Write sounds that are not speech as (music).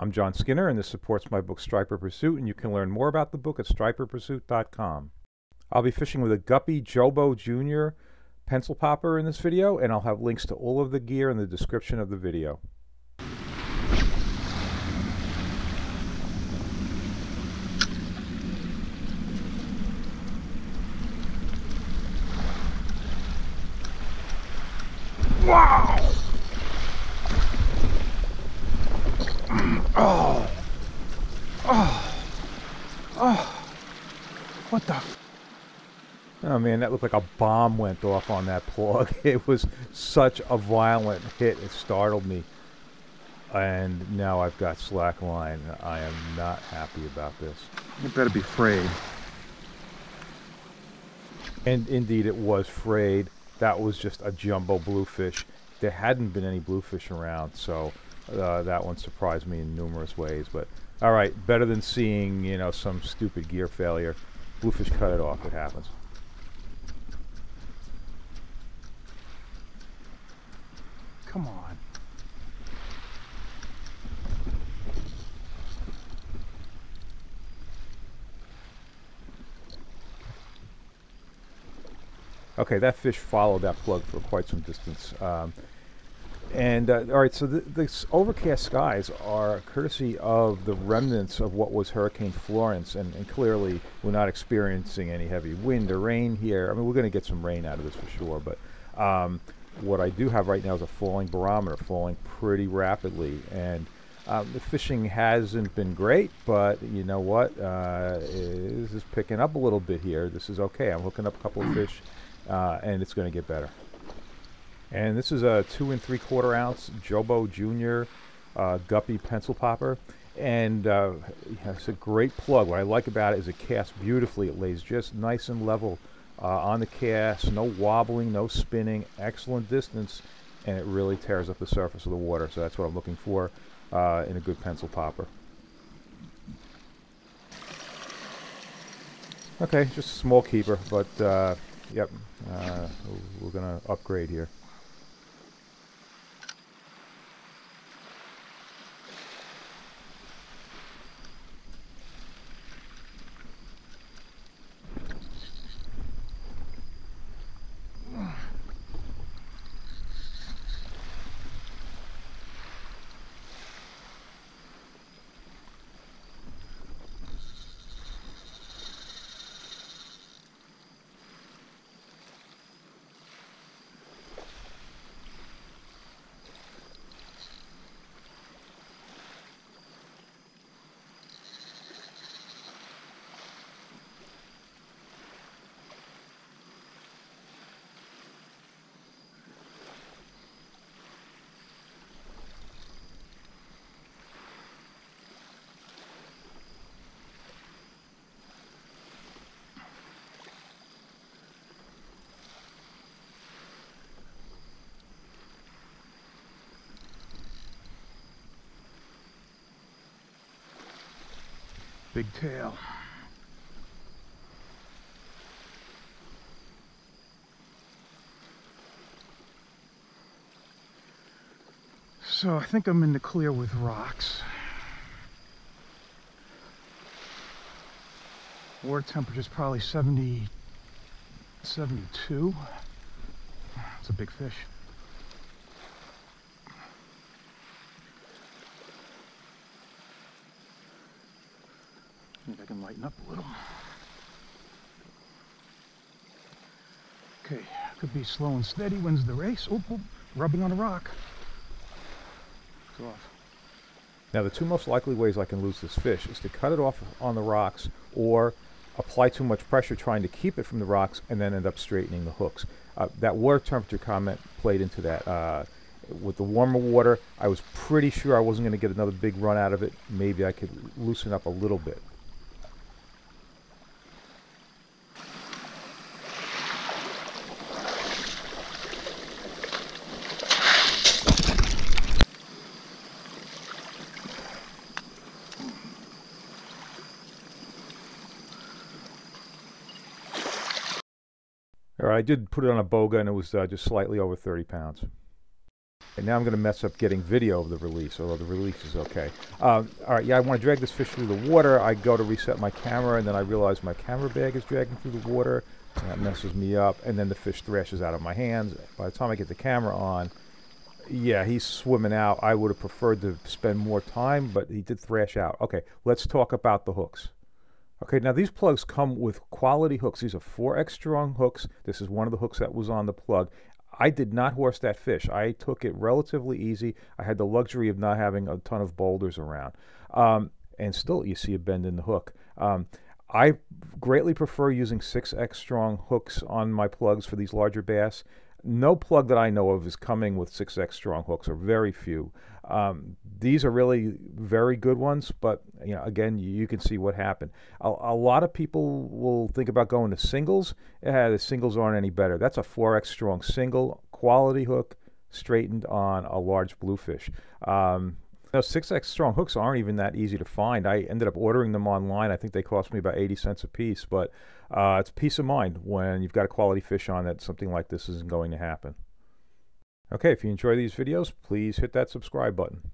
I'm John Skinner, and this supports my book Striper Pursuit, and you can learn more about the book at striperpursuit.com. I'll be fishing with a Guppy Jobo Jr. pencil popper in this video, and I'll have links to all of the gear in the description of the video. Wow! Oh! Oh! Oh! What the? Oh man, that looked like a bomb went off on that plug. (laughs) It was such a violent hit, it startled me. And now I've got slack line. I am not happy about this. You better be frayed. And indeed, it was frayed. That was just a jumbo bluefish. There hadn't been any bluefish around, so uh, that one surprised me in numerous ways. But all right, better than seeing you know some stupid gear failure. Bluefish cut it off. It happens. Come on. Okay, that fish followed that plug for quite some distance. Um, and uh, all right, so the, overcast skies are courtesy of the remnants of what was Hurricane Florence, and, and clearly we're not experiencing any heavy wind or rain here. I mean, we're going to get some rain out of this for sure, but um, what I do have right now is a falling barometer, falling pretty rapidly, and um, the fishing hasn't been great, but you know what? Uh, this is picking up a little bit here. This is okay. I'm hooking up a couple of fish, uh, and it's going to get better. And this is a two and three quarter ounce Jobo Junior uh, Guppy pencil popper. And uh, it's a great plug. What I like about it is it casts beautifully. It lays just nice and level uh, on the cast. No wobbling, no spinning. Excellent distance. And it really tears up the surface of the water. So that's what I'm looking for uh, in a good pencil popper. Okay, just a small keeper, but uh, yep, uh, we're going to upgrade here. Big tail. So I think I'm in the clear with rocks. Water temperature is probably 70, 72. It's a big fish. Think I can lighten up a little. Okay, could be slow and steady. Wins the race. Oh, oh rubbing on a rock. It's off. Now, the two most likely ways I can lose this fish is to cut it off on the rocks or apply too much pressure trying to keep it from the rocks and then end up straightening the hooks. Uh, that water temperature comment played into that. Uh, with the warmer water, I was pretty sure I wasn't going to get another big run out of it. Maybe I could loosen up a little bit. Or I did put it on a boga and it was uh, just slightly over 30 pounds. And now I'm going to mess up getting video of the release, although the release is okay. Um, all right, yeah, I want to drag this fish through the water. I go to reset my camera, and then I realize my camera bag is dragging through the water. That messes me up, and then the fish thrashes out of my hands. By the time I get the camera on, yeah, he's swimming out. I would have preferred to spend more time, but he did thrash out. Okay, let's talk about the hooks. Okay, now these plugs come with quality hooks. These are 4X strong hooks. This is one of the hooks that was on the plug. I did not horse that fish. I took it relatively easy. I had the luxury of not having a ton of boulders around. Um, and still, you see a bend in the hook. Um, I greatly prefer using 6X strong hooks on my plugs for these larger bass. No plug that I know of is coming with 6X strong hooks, or very few. Um, these are really very good ones, but you know, again, you, you can see what happened. A, a, lot of people will think about going to singles. Yeah, the singles aren't any better. That's a 4X strong single, quality hook, straightened on a large bluefish. Um, now, 6X strong hooks aren't even that easy to find. I ended up ordering them online. I think they cost me about 80 cents a piece, but uh, it's peace of mind when you've got a quality fish on that something like this isn't going to happen. Okay, if you enjoy these videos, please hit that subscribe button.